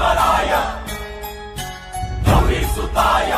ఈశ్వరాయ Gauri సుతాయ